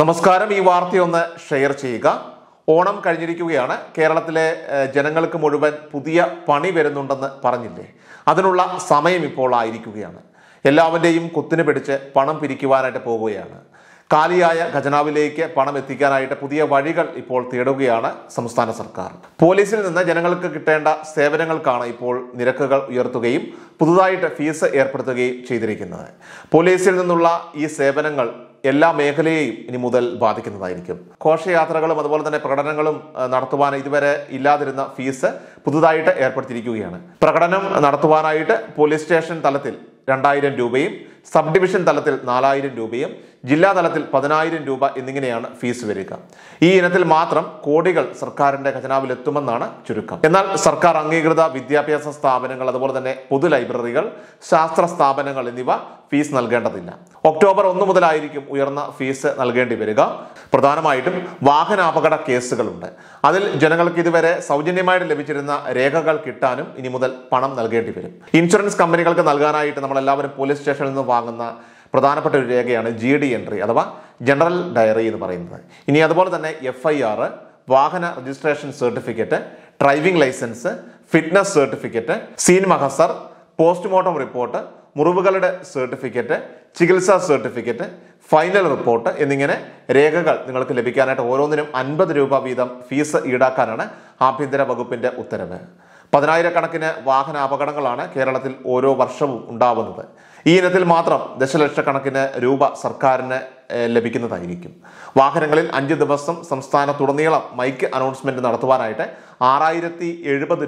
നമസ്കാരം. ഈ വാർത്തയൊന്ന് ഷെയർ ചെയ്യുക. ഓണം കഴിഞ്ഞിരിക്കുകയാണ്. കേരളത്തിലെ ജനങ്ങൾക്ക് മുഴുവൻ പുതിയ പണി വരുന്നുണ്ടെന്ന് പറഞ്ഞില്ലേ? അതിനുള്ള സമയം ഇപ്പോൾ ആയിരിക്കുകയാണ്. എല്ലാവരുടെയും കുത്തിന് പിടിച്ച് പണം പിരിക്കുവാനായിട്ട് പോവുകയാണ്. കാലിയായ ഖജനാവിലേക്ക് പണം എത്തിക്കാനായിട്ട് പുതിയ വഴികൾ ഇപ്പോൾ തേടുകയാണ് സംസ്ഥാന സർക്കാർ. പോലീസിൽ നിന്ന് ജനങ്ങൾക്ക് കിട്ടേണ്ട സേവനങ്ങൾക്കാണ് ഇപ്പോൾ നിരക്കുകൾ ഉയർത്തുകയും പുതുതായിട്ട് ഫീസ് ഏർപ്പെടുത്തുകയും ചെയ്തിരിക്കുന്നത്. പോലീസിൽ നിന്നുള്ള ഈ സേവനങ്ങൾ എല്ലാ മേഖലയെയും ഇനി മുതൽ ബാധിക്കുന്നതായിരിക്കും. ഘോഷയാത്രകളും അതുപോലെ തന്നെ പ്രകടനങ്ങളും നടത്തുവാൻ ഇതുവരെ ഇല്ലാതിരുന്ന ഫീസ് പുതുതായിട്ട് ഏർപ്പെടുത്തിയിരിക്കുകയാണ്. പ്രകടനം നടത്തുവാനായിട്ട് പോലീസ് സ്റ്റേഷൻ തലത്തിൽ രണ്ടായിരം രൂപയും സബ് ഡിവിഷൻ തലത്തിൽ നാലായിരം രൂപയും ജില്ലാ തലത്തിൽ പതിനായിരം രൂപ എന്നിങ്ങനെയാണ് ഫീസ് വരിക. ഈ ഇനത്തിൽ മാത്രം കോടികൾ സർക്കാരിന്റെ ഖജനാവിൽ എത്തുമെന്നാണ് ചുരുക്കം. എന്നാൽ സർക്കാർ അംഗീകൃത വിദ്യാഭ്യാസ സ്ഥാപനങ്ങൾ അതുപോലെ തന്നെ പൊതു ലൈബ്രറികൾ ശാസ്ത്ര സ്ഥാപനങ്ങൾ എന്നിവ ഫീസ് നൽകേണ്ടതില്ല. ഒക്ടോബർ ഒന്ന് മുതലായിരിക്കും ഉയർന്ന ഫീസ് നൽകേണ്ടി വരിക. പ്രധാനമായിട്ടും വാഹനാപകട കേസുകളുണ്ട്. അതിൽ ജനങ്ങൾക്ക് ഇതുവരെ സൗജന്യമായിട്ട് ലഭിച്ചിരുന്ന രേഖകൾ കിട്ടാനും ഇനി മുതൽ പണം നൽകേണ്ടി വരും. ഇൻഷുറൻസ് കമ്പനികൾക്ക് നൽകാനായിട്ട് നമ്മൾ എല്ലാവരും പോലീസ് സ്റ്റേഷനിൽ നിന്ന് വാങ്ങുന്ന പ്രധാനപ്പെട്ട ഒരു രേഖയാണ് ജി ഡി എൻട്രി അഥവാ ജനറൽ ഡയറി എന്ന് പറയുന്നത്. ഇനി അതുപോലെ തന്നെ എഫ് ഐ ആർ വാഹന registration certificate driving licence fitness certificate scene mahazar postmortem report മുറിവുകളുടെ സർട്ടിഫിക്കറ്റ് ചികിത്സാ സർട്ടിഫിക്കറ്റ് ഫൈനൽ റിപ്പോർട്ട് എന്നിങ്ങനെ രേഖകൾ നിങ്ങൾക്ക് ലഭിക്കാനായിട്ട് ഓരോന്നിനും അൻപത് രൂപ വീതം ഫീസ് ഈടാക്കാനാണ് ആഭ്യന്തര വകുപ്പിന്റെ ഉത്തരവ്. പതിനായിരക്കണക്കിന് വാഹന അപകടങ്ങളാണ് കേരളത്തിൽ ഓരോ വർഷവും ഉണ്ടാവുന്നത്. ഈ ഇനത്തിൽ മാത്രം ദശലക്ഷക്കണക്കിന് രൂപ സർക്കാരിന് ലഭിക്കുന്നതായിരിക്കും. വാഹനങ്ങളിൽ അഞ്ച് ദിവസം സംസ്ഥാനത്തുടനീളം മൈക്ക് അനൗൺസ്മെന്റ് നടത്തുവാനായിട്ട് ആറായിരത്തി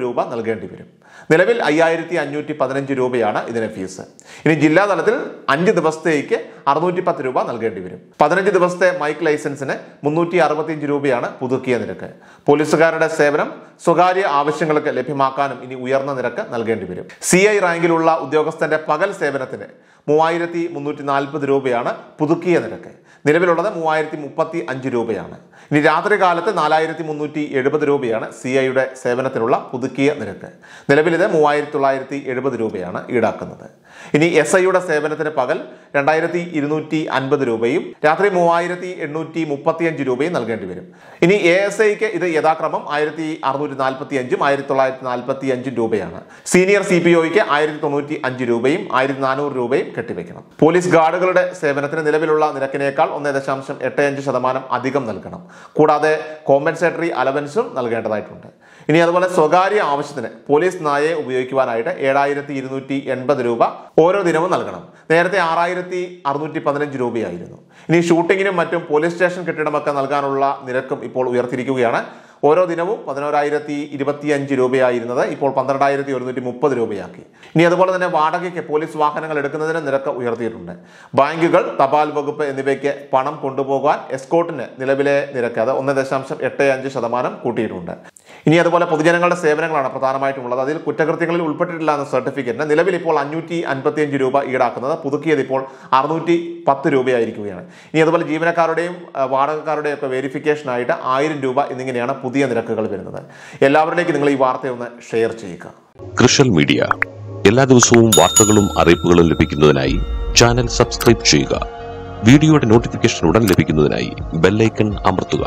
രൂപ നൽകേണ്ടി വരും. നിലവിൽ അയ്യായിരത്തി അഞ്ഞൂറ്റി പതിനഞ്ച് രൂപയാണ് ഇതിന് ഫീസ്. ഇനി ജില്ലാ തലത്തിൽ അഞ്ച് ദിവസത്തേക്ക് അറുന്നൂറ്റി പത്ത് രൂപ നൽകേണ്ടി വരും. പതിനഞ്ച് ദിവസത്തെ മൈക്ക് ലൈസൻസിന് മുന്നൂറ്റി അറുപത്തിയഞ്ച് രൂപയാണ് പുതുക്കിയ നിരക്ക്. പോലീസുകാരുടെ സേവനം സ്വകാര്യ ആവശ്യങ്ങൾക്ക് ലഭ്യമാക്കാനും ഇനി ഉയർന്ന നിരക്ക് നൽകേണ്ടി വരും. സി ഐ റാങ്കിലുള്ള ഉദ്യോഗസ്ഥന്റെ പകൽ സേവനത്തിന് മൂവായിരത്തി മുന്നൂറ്റി നാൽപ്പത് രൂപയാണ് പുതുക്കിയ നിരക്ക്. നിലവിലുള്ളത് മൂവായിരത്തി മുപ്പത്തി അഞ്ച് രൂപയാണ്. ഇനി രാത്രി കാലത്ത് നാലായിരത്തി മുന്നൂറ്റി എഴുപത് രൂപയാണ് സി ഐയുടെ സേവനത്തിനുള്ള പുതുക്കിയ നിരക്ക്. നിലവിൽ ഇത് മൂവായിരത്തി തൊള്ളായിരത്തി എഴുപത് രൂപയാണ് ഈടാക്കുന്നത്. ഇനി എസ് ഐയുടെ സേവനത്തിന് പകൽ രണ്ടായിരത്തി ഇരുന്നൂറ്റി അൻപത് രൂപയും രാത്രി മൂവായിരത്തി എണ്ണൂറ്റി മുപ്പത്തിയഞ്ച് രൂപയും നൽകേണ്ടി വരും. ഇനി എ എസ് ഐക്ക് ഇത് യഥാക്രമം ആയിരത്തി അറുന്നൂറ്റി നാൽപ്പത്തി അഞ്ചും ആയിരത്തി തൊള്ളായിരത്തി നാൽപ്പത്തി അഞ്ചും രൂപയാണ് സീനിയർ സി പി ഒയ്ക്ക് ആയിരത്തി തൊണ്ണൂറ്റി അഞ്ച് രൂപയും ആയിരത്തി നാനൂറ് രൂപയും കെട്ടിവെക്കണം. പോലീസ് ഗാർഡുകളുടെ സേവനത്തിന് നിലവിലുള്ള നിരക്കിനേക്കാൾ ഒന്ന് ദശാംശം എട്ട് അഞ്ച് ശതമാനം അധികം നൽകണം. കൂടാതെ കോമ്പൻസേറ്ററി അലവൻസും നൽകേണ്ടതായിട്ടുണ്ട്. ഇനി അതുപോലെ സ്വകാര്യ ആവശ്യത്തിന് പോലീസ് നായയെ ഉപയോഗിക്കുവാനായിട്ട് ഏഴായിരത്തി ഇരുന്നൂറ്റി എൺപത് രൂപ ഓരോ ദിനവും നൽകണം. നേരത്തെ ആറായിരത്തി അറുന്നൂറ്റി പതിനഞ്ച് രൂപയായിരുന്നു. ഇനി ഷൂട്ടിങ്ങിനും മറ്റും പോലീസ് സ്റ്റേഷൻ കെട്ടിടമൊക്കെ നൽകാനുള്ള നിരക്കും ഇപ്പോൾ ഉയർത്തിയിരിക്കുകയാണ് ഓരോ ദിനവും പതിനോരായിരത്തി ഇരുപത്തിയഞ്ച് രൂപയായിരുന്നത് ഇപ്പോൾ പന്ത്രണ്ടായിരത്തി ഒരുന്നൂറ്റി മുപ്പത് രൂപയാക്കി. ഇനി അതുപോലെ തന്നെ വാടകയ്ക്ക് പോലീസ് വാഹനങ്ങൾ എടുക്കുന്നതിന് നിരക്ക് ഉയർത്തിയിട്ടുണ്ട്. ബാങ്കുകൾ തപാൽ വകുപ്പ് എന്നിവയ്ക്ക് പണം കൊണ്ടുപോകാൻ എസ്കോട്ടിന് നിലവിലെ നിരക്ക് അത് ഒന്ന് ദശാംശം എട്ട് അഞ്ച് ശതമാനം കൂട്ടിയിട്ടുണ്ട്. ഇനി അതുപോലെ പൊതുജനങ്ങളുടെ സേവനങ്ങളാണ് പ്രധാനമായിട്ടും ഉള്ളത് അതിൽ കുറ്റകൃത്യങ്ങളിൽ ഉൾപ്പെട്ടിട്ടില്ല എന്ന സർട്ടിഫിക്കറ്റിന് നിലവിൽ ഇപ്പോൾ അഞ്ഞൂറ്റി അൻപത്തിയഞ്ച് രൂപ ഈടാക്കുന്നത്. പുതുക്കിയത് ഇപ്പോൾ അറുന്നൂറ്റി പത്ത് രൂപയായിരിക്കുകയാണ്. ഇനി അതുപോലെ ജീവനക്കാരുടെയും വാടകക്കാരുടെയും ഒക്കെ വെരിഫിക്കേഷനായിട്ട് ആയിരം രൂപ എന്നിങ്ങനെയാണ് പുതിയ നിരക്കുകൾ വരുന്നത്. എല്ലാവരിലേക്കും നിങ്ങൾ ഈ വാർത്തയൊന്ന് ഷെയർ ചെയ്യുക. Social media. എല്ലാ ദിവസവും വാർത്തകളും അറിയിപ്പുകളും ലഭിക്കുന്നതിനായി ചാനൽ സബ്സ്ക്രൈബ് ചെയ്യുക. വീഡിയോയുടെ നോട്ടിഫിക്കേഷൻ ഉടൻ ലഭിക്കുന്നതിനായി ബെല്ലൈക്കൺ അമർത്തുക.